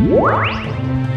What?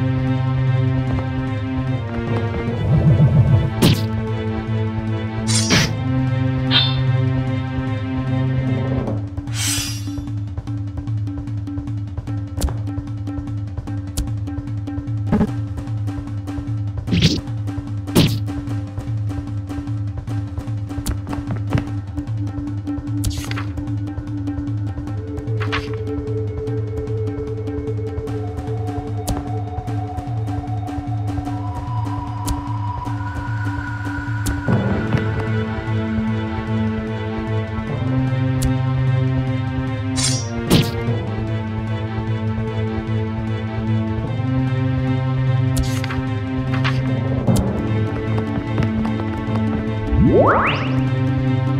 うん。